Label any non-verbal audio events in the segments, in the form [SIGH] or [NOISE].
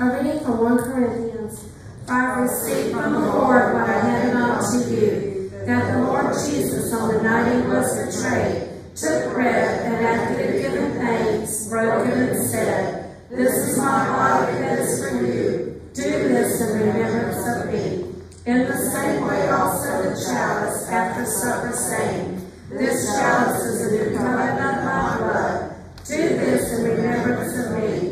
A reading from 1 Corinthians. I received from the Lord what I handed on to you, that the Lord Jesus, on the night he was betrayed, took bread, and after he had given thanks, broke it and said, This is my body that is for you. Do this in remembrance of me. In the same way also the chalice after supper, saying, This chalice is the new covenant of my blood. Do this in remembrance of me.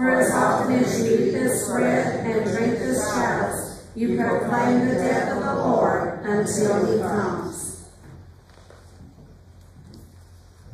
For as often as you eat this bread and drink this chalice, you proclaim the death of the Lord until he comes.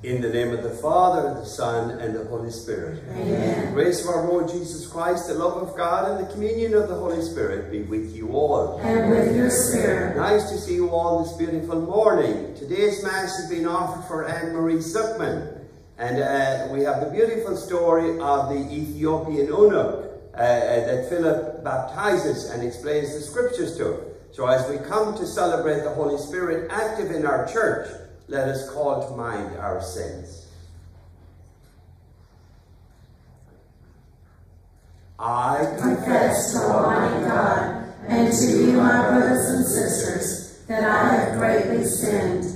In the name of the Father, the Son, and the Holy Spirit. Amen. The grace of our Lord Jesus Christ, the love of God, and the communion of the Holy Spirit be with you all. And with your spirit. Nice to see you all this beautiful morning. Today's Mass has been offered for Anne-Marie Zuckman. And uh, we have the beautiful story of the Ethiopian eunuch uh, uh, that Philip baptizes and explains the scriptures to. So as we come to celebrate the Holy Spirit active in our church, let us call to mind our sins. I confess to Almighty God and to you, my brothers and sisters, that I have greatly sinned,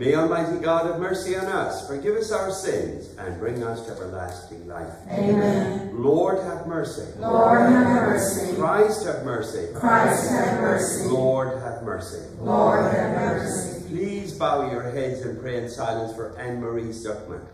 May Almighty God have mercy on us, forgive us our sins, and bring us to everlasting life. Amen. Lord have mercy. Lord have mercy. Christ have mercy. Christ have mercy. Lord have mercy. Lord have mercy. Please bow your heads and pray in silence for Anne-Marie Zuckman.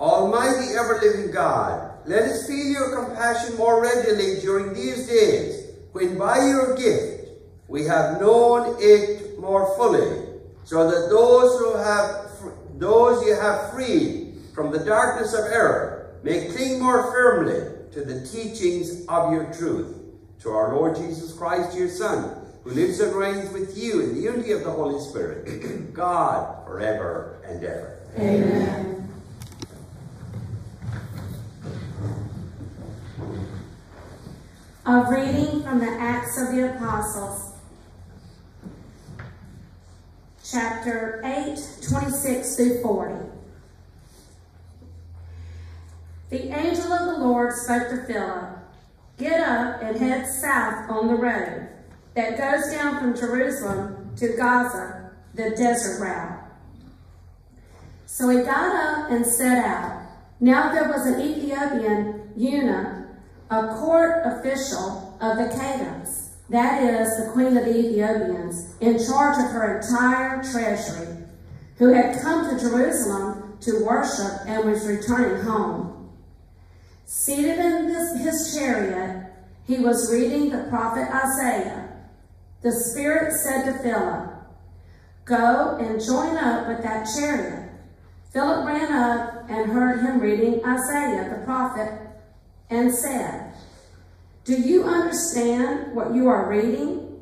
Almighty ever-living God, let us feel your compassion more readily during these days, when by your gift we have known it more fully, so that those who have those you have freed from the darkness of error may cling more firmly to the teachings of your truth. To our Lord Jesus Christ, your Son, who lives and reigns with you in the unity of the Holy Spirit, [CLEARS THROAT] God forever and ever. Amen. A reading from the Acts of the Apostles, chapter 8, 26 through 40. The angel of the Lord spoke to Philip, Get up and head south on the road that goes down from Jerusalem to Gaza, the desert route. So he got up and set out. Now there was an Ethiopian eunuch a court official of the Candace, that is, the queen of the Ethiopians, in charge of her entire treasury, who had come to Jerusalem to worship and was returning home. Seated in this, his chariot, he was reading the prophet Isaiah. The Spirit said to Philip, Go and join up with that chariot. Philip ran up and heard him reading Isaiah the prophet and said, Do you understand what you are reading?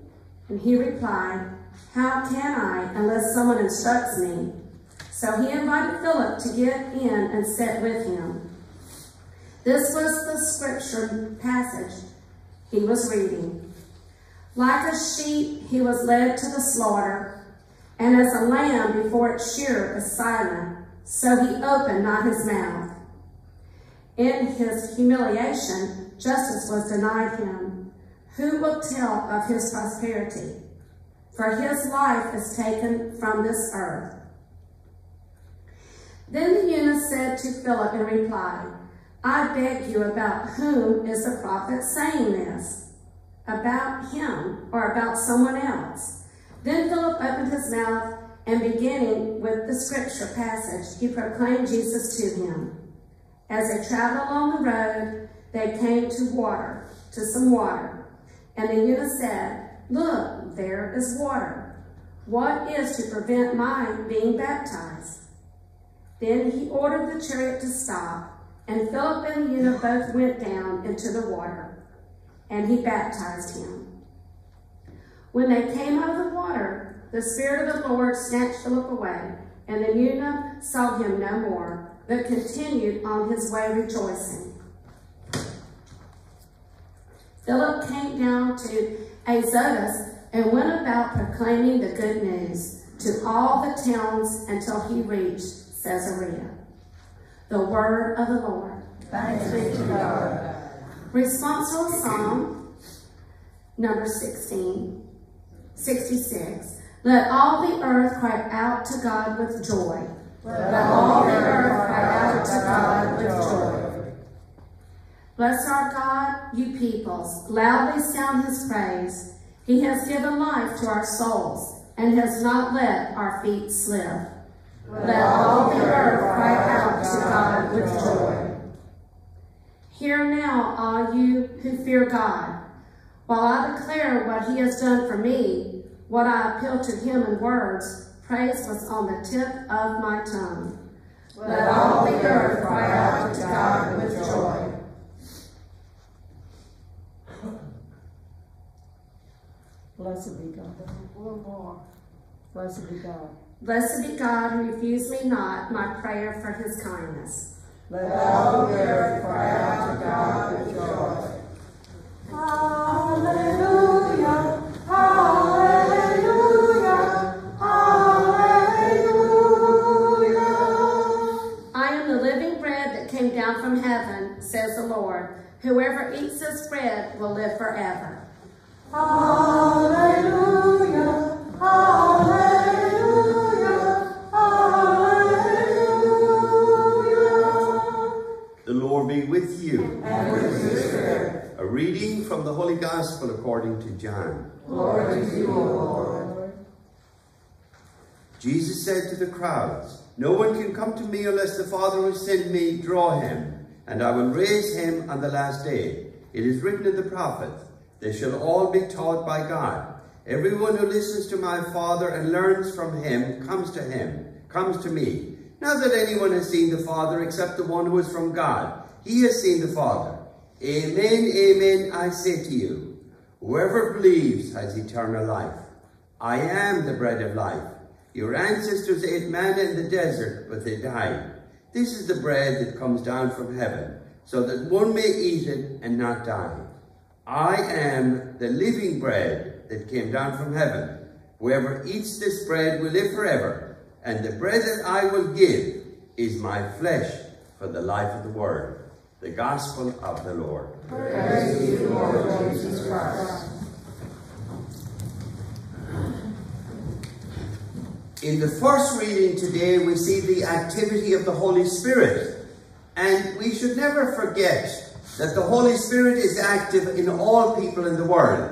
And he replied, How can I unless someone instructs me? So he invited Philip to get in and sit with him. This was the scripture passage he was reading. Like a sheep, he was led to the slaughter, and as a lamb before its shearer is silent, so he opened not his mouth. In his humiliation, justice was denied him. Who will tell of his prosperity? For his life is taken from this earth. Then the eunuch said to Philip in reply, I beg you, about whom is the prophet saying this? About him or about someone else? Then Philip opened his mouth and beginning with the scripture passage, he proclaimed Jesus to him. As they traveled along the road, they came to water, to some water. And the eunuch said, Look, there is water. What is to prevent my being baptized? Then he ordered the chariot to stop, and Philip and the eunuch both went down into the water. and he baptized him. When they came out of the water, the Spirit of the Lord snatched Philip away, and the eunuch saw him no more, but continued on his way rejoicing. Philip came down to Azotus and went about proclaiming the good news to all the towns until he reached Caesarea. The word of the Lord. Thanks be to God. Responsorial Psalm number 16, 66. Let all the earth cry out to God with joy. Let all the earth cry out to God with joy. Bless our God, you peoples. Loudly sound his praise. He has given life to our souls and has not let our feet slip. Let all the earth cry out to God with joy. Hear now, all you who fear God. While I declare what he has done for me, what I appeal to him in words, praise was on the tip of my tongue. Let all the earth cry out to God with joy. Blessed be God. One more. Blessed be God. Blessed be God who refused me not my prayer for his kindness. Let all the earth cry out to God with joy. Hallelujah. Hallelujah. Lord. Whoever eats this bread will live forever. Hallelujah. Hallelujah. Hallelujah. The Lord be with you. And with your spirit. A reading from the Holy Gospel according to John. Glory to you, O Lord. Jesus said to the crowds, No one can come to me unless the Father who sent me draw him, and I will raise him on the last day. It is written in the prophets, They shall all be taught by God. Everyone who listens to my Father and learns from him comes to him, comes to me. Not that anyone has seen the Father except the one who is from God. He has seen the Father. Amen, amen, I say to you, whoever believes has eternal life. I am the bread of life. Your ancestors ate manna in the desert, but they died. This is the bread that comes down from heaven, so that one may eat it and not die. I am the living bread that came down from heaven. Whoever eats this bread will live forever, and the bread that I will give is my flesh for the life of the world. The gospel of the Lord. Praise to you, Lord Jesus Christ. In the first reading today, we see the activity of the Holy Spirit. And we should never forget that the Holy Spirit is active in all people in the world.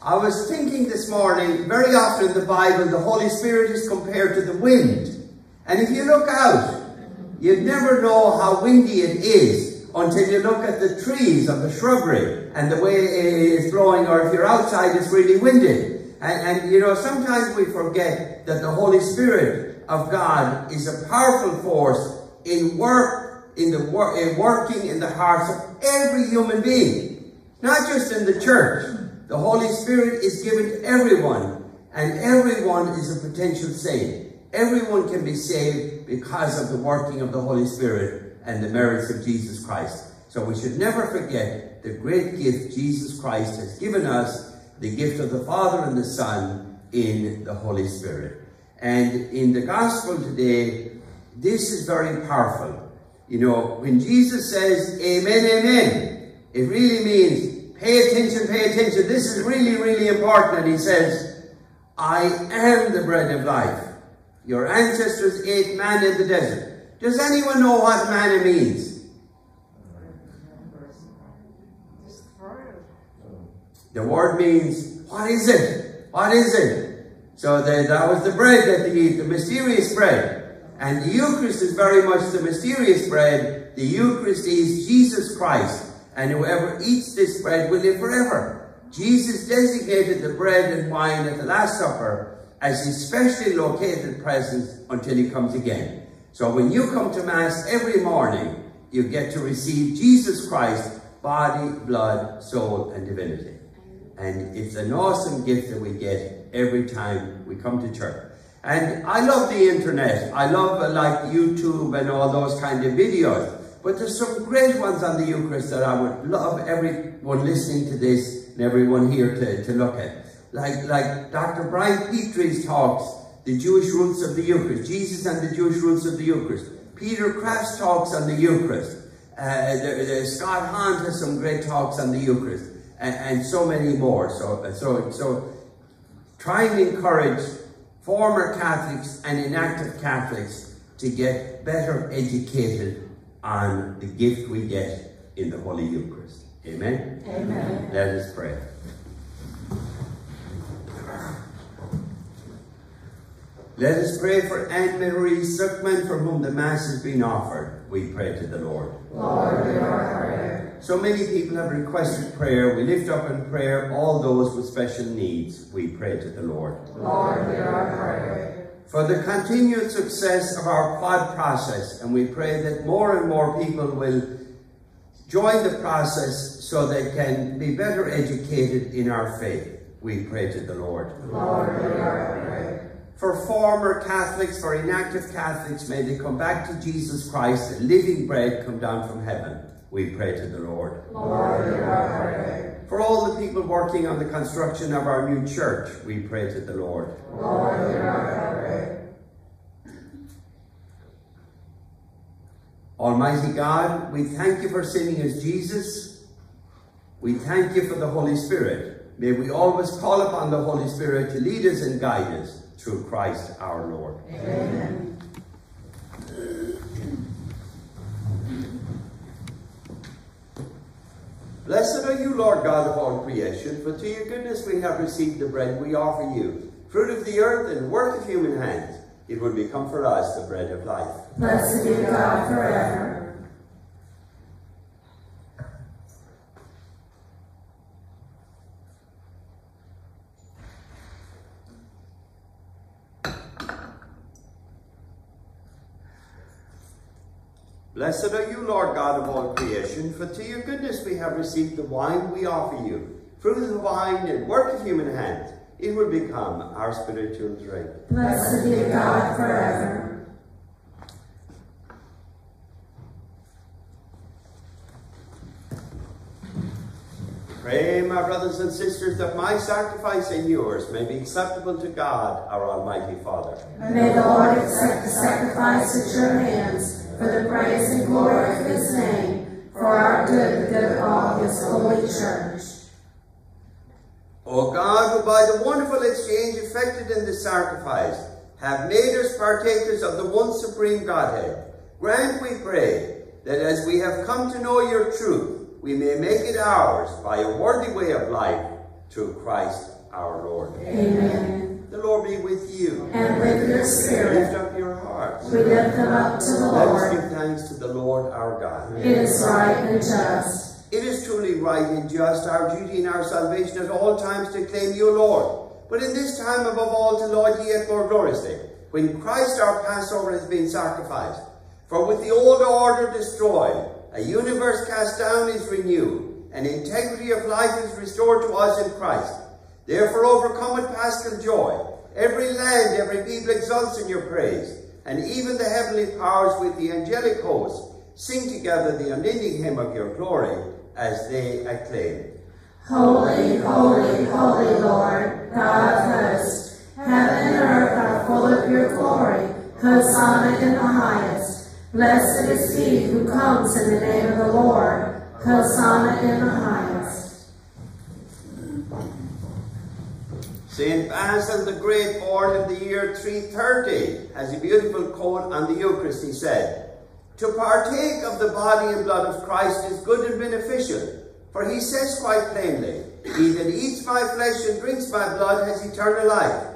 I was thinking this morning, very often in the Bible, the Holy Spirit is compared to the wind. And if you look out, you'd never know how windy it is until you look at the trees or the shrubbery and the way it is blowing, or if you're outside, it's really windy. And, and, you know, sometimes we forget that the Holy Spirit of God is a powerful force in work, in the wor- in working in the hearts of every human being, not just in the church. The Holy Spirit is given to everyone, and everyone is a potential saint. Everyone can be saved because of the working of the Holy Spirit and the merits of Jesus Christ. So we should never forget the great gift Jesus Christ has given us, the gift of the Father and the Son in the Holy Spirit. And in the gospel today, this is very powerful. You know, when Jesus says, Amen, Amen, it really means pay attention, pay attention. This is really, really important. And he says, I am the bread of life. Your ancestors ate manna in the desert. Does anyone know what manna means? The word means, what is it? What is it? So that was the bread that they eat, the mysterious bread. And the Eucharist is very much the mysterious bread. The Eucharist is Jesus Christ. And whoever eats this bread will live forever. Jesus designated the bread and wine at the Last Supper as his specially located presence until he comes again. So when you come to Mass every morning, you get to receive Jesus Christ body, blood, soul, and divinity. And it's an awesome gift that we get every time we come to church. And I love the internet. I love uh, like YouTube and all those kind of videos. But there's some great ones on the Eucharist that I would love everyone listening to this and everyone here to, to look at. Like, like Dr. Brant Pitre's talks, The Jewish Roots of the Eucharist, Jesus and the Jewish Roots of the Eucharist. Peter Kreeft's talks on the Eucharist. Uh, Scott Hahn has some great talks on the Eucharist. And, and so many more. So, so, so try and encourage former Catholics and inactive Catholics to get better educated on the gift we get in the Holy Eucharist. Amen? Amen. Let us pray. Let us pray for Anne Marie Suckman, for whom the Mass has been offered. We pray to the Lord. Lord, hear our prayer. So many people have requested prayer. We lift up in prayer all those with special needs. We pray to the Lord. Lord, hear our prayer. For the continued success of our quad process, and we pray that more and more people will join the process so they can be better educated in our faith. We pray to the Lord. Lord, hear our prayer. For former Catholics, for inactive Catholics, may they come back to Jesus Christ, the living bread come down from heaven. We pray to the Lord. Lord, hear our prayer. For all the people working on the construction of our new church, we pray to the Lord. Lord, hear our prayer. Almighty God, we thank you for sending us Jesus. We thank you for the Holy Spirit. May we always call upon the Holy Spirit to lead us and guide us through Christ our Lord. Amen. Blessed are you, Lord God of all creation, for to your goodness we have received the bread we offer you, fruit of the earth and work of human hands. It will become for us the bread of life. Blessed be God forever. Blessed are you, Lord God of all creation, for to your goodness we have received the wine we offer you, fruit of the vine and work of human hands. It will become our spiritual drink. Blessed be God forever. Pray, my brothers and sisters, that my sacrifice and yours may be acceptable to God, our Almighty Father. May the Lord accept the sacrifice at your hands for the praise and glory of his name, for our good, the good of all his holy church. O God, who by the wonderful exchange effected in the sacrifice have made us partakers of the one supreme Godhead, grant, we pray, that as we have come to know your truth, we may make it ours by a worthy way of life through Christ our Lord. Amen. The Lord be with you. And with your spirit, up your hearts. We lift them up to the Let us Lord. give thanks to the Lord our God. It is right and just. It is truly right and just, our duty and our salvation at all times to claim you, Lord. But in this time above all to Lord ye yet more gloriously, when Christ our Passover has been sacrificed. For with the old order destroyed, a universe cast down is renewed, and integrity of life is restored to us in Christ. Therefore overcome with paschal joy. Every land, every people exults in your praise, and even the heavenly powers with the angelic host sing together the unending hymn of your glory as they acclaim. Holy, holy, holy Lord, God of hosts, heaven and earth are full of your glory. Hosanna in the highest. Blessed is he who comes in the name of the Lord. Hosanna in the highest. St. Basil the Great, born in the year 330, has a beautiful quote on the Eucharist. He said, To partake of the body and blood of Christ is good and beneficial, for he says quite plainly, He that eats my flesh and drinks my blood has eternal life.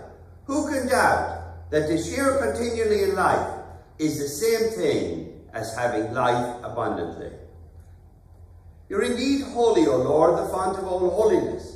Who can doubt that to share continually in life is the same thing as having life abundantly? You're indeed holy, O Lord, the font of all holiness.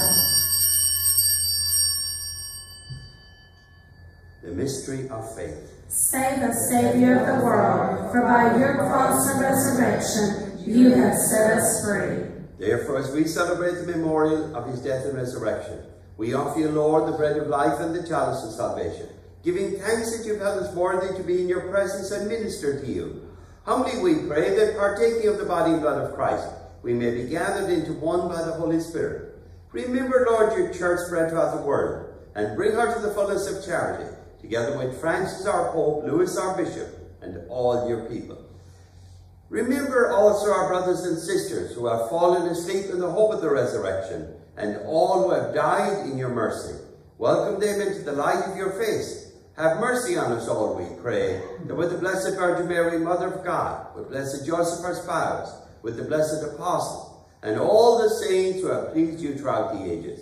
The mystery of faith. Save us, Savior of the world, for by your cross and resurrection you have set us free. Therefore, as we celebrate the memorial of his death and resurrection, we offer you, Lord, the bread of life and the chalice of salvation, giving thanks that you've held us worthy to be in your presence and minister to you. Humbly we pray that partaking of the body and blood of Christ, we may be gathered into one by the Holy Spirit. Remember, Lord, your church spread throughout the world, and bring her to the fullness of charity, together with Francis our Pope, Louis our Bishop, and all your people. Remember also our brothers and sisters who have fallen asleep in the hope of the resurrection, and all who have died in your mercy. Welcome them into the light of your face. Have mercy on us all, we pray, that with the Blessed Virgin Mary, Mother of God, with Blessed Joseph, our spouse, with the blessed apostles, and all the saints who have pleased you throughout the ages,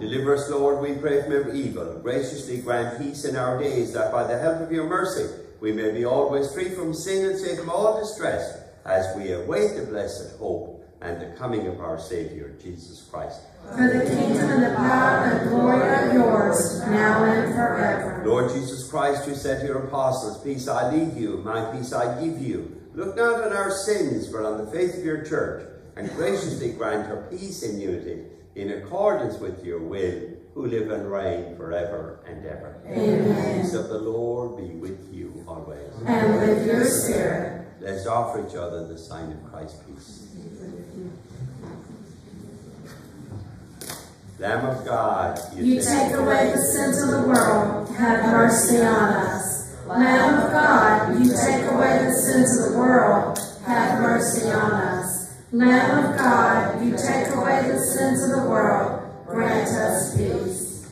Deliver us, Lord, we pray from every evil. Graciously grant peace in our days, that by the help of your mercy we may be always free from sin and safe from all distress, as we await the blessed hope and the coming of our Saviour, Jesus Christ. For the kingdom and the power and glory are yours, now and forever. Lord Jesus Christ, who said to your apostles, Peace I leave you, my peace I give you. Look not on our sins, but on the faith of your church, and graciously grant her peace and unity, in accordance with your will, who live and reign forever and ever. Amen. Peace of the Lord be with you always. And with your spirit. Let's offer each other the sign of Christ's peace. Lamb of God, You take away the sins of the world, have mercy on us. Lamb of God, you take away the sins of the world, have mercy on us. Lamb of God, you take away the sins of the world, grant us peace.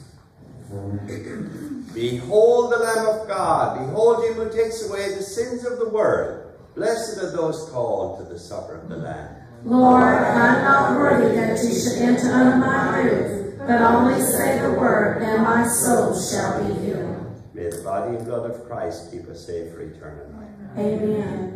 Behold the Lamb of God. Behold him who takes away the sins of the world. Blessed are those called to the supper of the Lamb. Lord, I'm not worthy that you should enter under my roof, but only say the word, and my soul shall be healed. May the body and blood of Christ keep us safe for eternal life. Amen.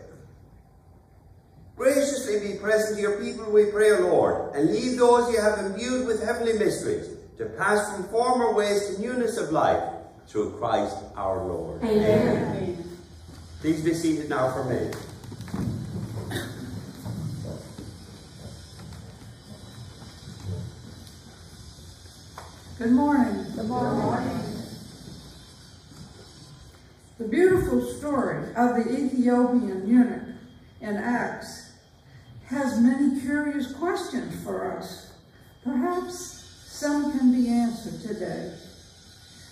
Graciously be present to your people, we pray, O Lord, and lead those you have imbued with heavenly mysteries to pass from former ways to newness of life through Christ our Lord. Amen. Please be seated now for me. Good morning. Good morning. The beautiful story of the Ethiopian eunuch in Acts has many curious questions for us. Perhaps some can be answered today.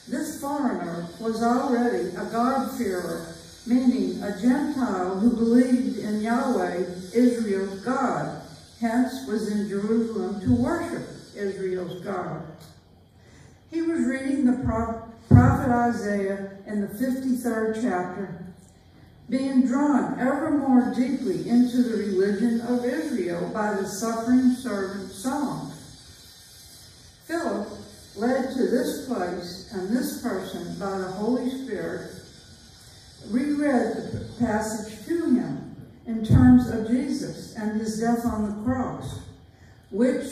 This foreigner was already a God-fearer, meaning a Gentile who believed in Yahweh, Israel's God, hence was in Jerusalem to worship Israel's God. He was reading the prophet Isaiah in the 53rd chapter, being drawn ever more deeply into the religion of Israel by the suffering servant song. Philip led to this place and this person by the Holy Spirit reread the passage to him in terms of Jesus and his death on the cross, which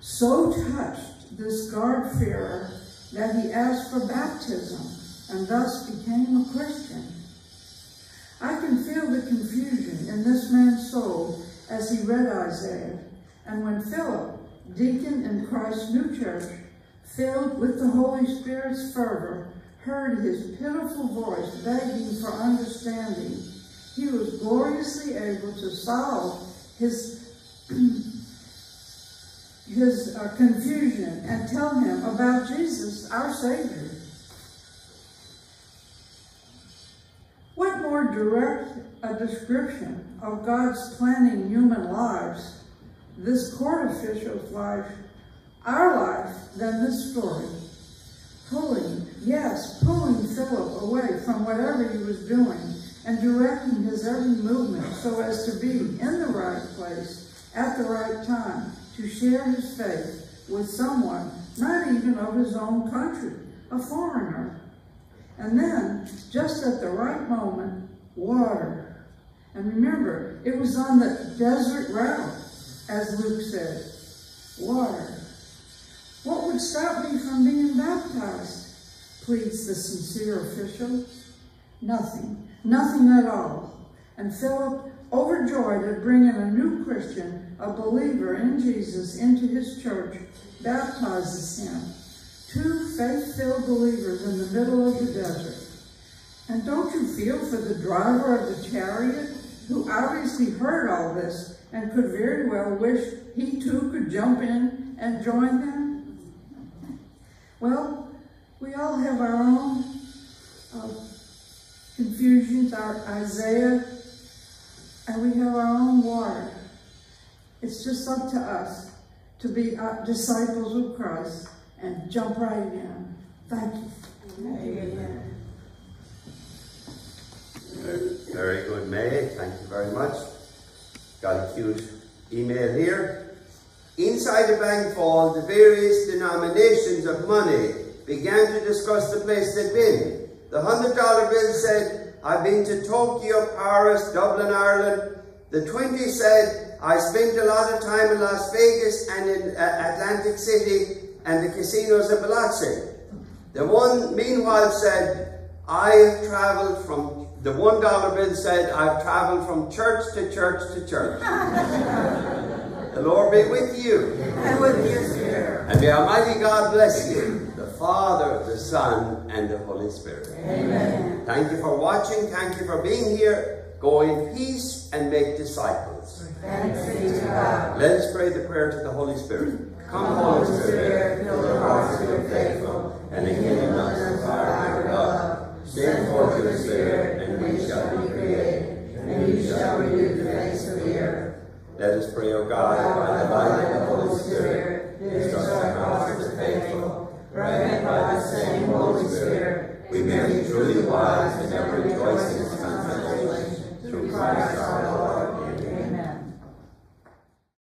so touched this God-fearer that he asked for baptism and thus became a Christian. I can feel the confusion in this man's soul as he read Isaiah, and when Philip, deacon in Christ's new church, filled with the Holy Spirit's fervor, heard his pitiful voice begging for understanding, he was gloriously able to solve his [CLEARS THROAT] his uh, confusion and tell him about Jesus, our Savior. Direct a description of God's planning human lives, this court official's life, our life, than this story? Pulling, yes, pulling Philip away from whatever he was doing and directing his every movement so as to be in the right place at the right time to share his faith with someone not even of his own country, a foreigner. And then, just at the right moment, water. And remember, it was on the desert route, as Luke said. Water. What would stop me from being baptized? Pleads the sincere official. Nothing. Nothing at all. And Philip, overjoyed at bringing a new Christian, a believer in Jesus, into his church, baptizes him. Two faith-filled believers in the middle of the desert. And don't you feel for the driver of the chariot, who obviously heard all this and could very well wish he too could jump in and join them? Well, we all have our own uh, confusions, our Isaiah, and we have our own water. It's just up to us to be uh, disciples of Christ and jump right in. Thank you. Amen. Very good, May. Thank you very much. Got a cute email here. Inside the bank vault, the various denominations of money began to discuss the place they'd been. The $100 bill said, I've been to Tokyo, Paris, Dublin, Ireland. The 20 said, I spent a lot of time in Las Vegas and in uh, Atlantic City and the casinos of Biloxi. The one, meanwhile, said, I have traveled from, the one dollar bill said, I've traveled from church to church to church. [LAUGHS] the Lord be with you. And with your spirit. And may Almighty God bless you, the Father, the Son, and the Holy Spirit. Amen. Thank you for watching. Thank you for being here. Go in peace and make disciples. Thanks be to God. Let us pray the prayer to the Holy Spirit. Come, Holy Spirit, fill the hearts of your faithful, and with fire of love. Send forth your Spirit, and we shall be created, and you shall renew the face of the earth. Let us pray, O God, by the light of the Holy Spirit, instruct our hearts of faithful, granted by the same Holy Spirit, we may be truly wise and ever rejoice in His consolation. Through Christ our